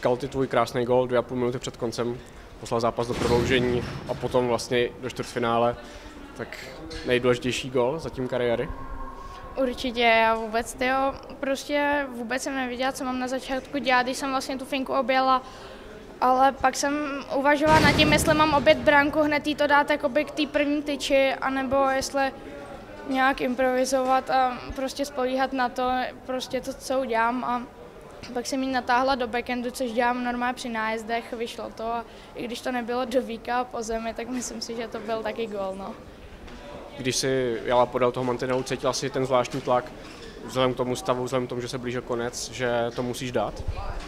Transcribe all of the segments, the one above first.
Kalty tvůj krásný gol, dvě a půl minuty před koncem, poslal zápas do prodloužení a potom vlastně do čtvrtfinále. Tak nejdůležitější gol zatím kariéry? Určitě, já vůbec, tyjo, prostě vůbec jsem nevěděla, co mám na začátku dělat, když jsem vlastně tu finku objela, ale pak jsem uvažovala nad tím, jestli mám obět branku, hned jí to dát jakoby k té první tyči, anebo jestli nějak improvizovat a prostě spolíhat na to, prostě to, co udělám a pak jsem ji natáhla do backendu, což dělám normálně při nájezdech, vyšlo to a i když to nebylo do víka po zemi, tak myslím si, že to byl taky gol. No. Když si jela podal toho mantinelu, cítila si ten zvláštní tlak, vzhledem k tomu stavu, vzhledem k tomu, že se blíže konec, že to musíš dát?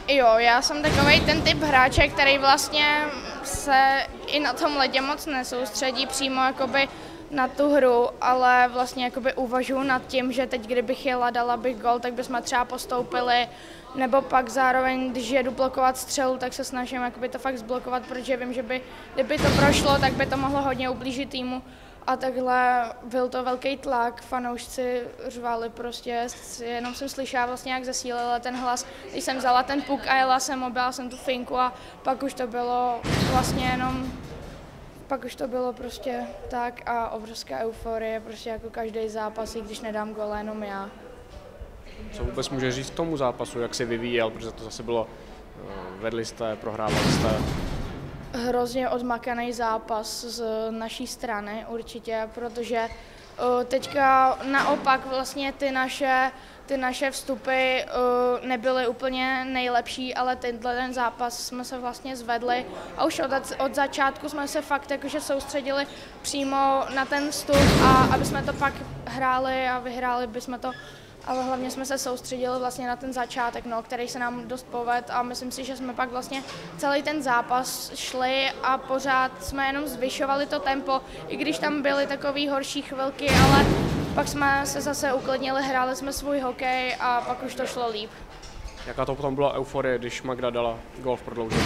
Jo, já jsem takový ten typ hráče, který vlastně se i na tom ledě moc nesoustředí přímo jakoby na tu hru, ale vlastně jakoby uvažuji nad tím, že teď, kdybych jela, dala bych gol, tak bychom třeba postoupili, nebo pak zároveň, když jedu blokovat střelu, tak se snažím jakoby to fakt zblokovat, protože vím, že by, kdyby to prošlo, tak by to mohlo hodně ublížit týmu. A takhle byl to velký tlak, fanoušci řvali prostě, jenom jsem slyšela vlastně, jak zesílila ten hlas, když jsem vzala ten puk a jela jsem, objela jsem tu finku a pak už to bylo vlastně jenom pak už to bylo prostě tak a obrovská euforie, prostě jako každý zápas, i když nedám gole jenom já. Co vůbec může říct k tomu zápasu, jak se vyvíjel, protože to zase bylo, eh, vedli jste, prohrávali jste? Hrozně odmakaný zápas z naší strany určitě, protože teďka naopak vlastně ty naše ty naše vstupy nebyly úplně nejlepší, ale tenhle ten zápas jsme se vlastně zvedli a už od, od začátku jsme se fakt jakože soustředili přímo na ten vstup a aby jsme to pak hráli a vyhráli bychom to ale hlavně jsme se soustředili vlastně na ten začátek, no, který se nám dost poved a myslím si, že jsme pak vlastně celý ten zápas šli a pořád jsme jenom zvyšovali to tempo, i když tam byly takové horší chvilky, ale pak jsme se zase uklidnili, hráli jsme svůj hokej a pak už to šlo líp. Jaká to potom byla euforie, když Magda dala gol v prodloužení?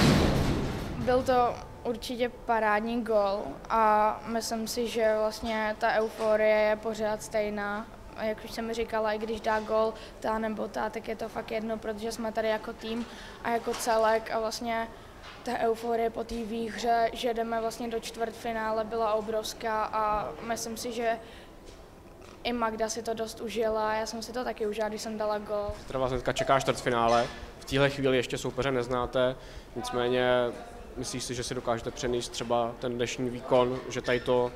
Byl to určitě parádní gol a myslím si, že vlastně ta euforie je pořád stejná. Jak už jsem říkala, i když dá gol ta nebo ta, tak je to fakt jedno, protože jsme tady jako tým a jako celek a vlastně ta euforie po té výhře, že jdeme vlastně do čtvrtfinále, byla obrovská a myslím si, že i Magda si to dost užila, já jsem si to taky užila, když jsem dala gol. Teda vás teďka čeká čtvrtfinále, v téhle chvíli ještě soupeře neznáte, nicméně myslíš si, že si dokážete přenést třeba ten dnešní výkon, že tady to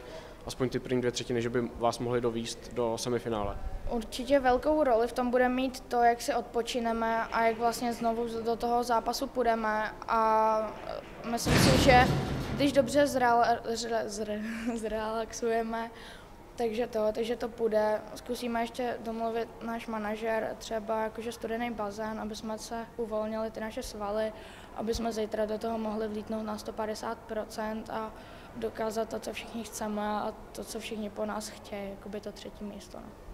aspoň ty první dvě třetiny, že by vás mohli dovíst do semifinále? Určitě velkou roli v tom bude mít to, jak si odpočineme a jak vlastně znovu do toho zápasu půjdeme a myslím si, že když dobře zrelaxujeme takže to, takže to půjde. Zkusíme ještě domluvit náš manažer, třeba jakože studený bazén, aby jsme se uvolnili ty naše svaly, aby jsme zítra do toho mohli vlítnout na 150% a dokázat to, co všichni chceme a to, co všichni po nás chtějí, jako by to třetí místo. No.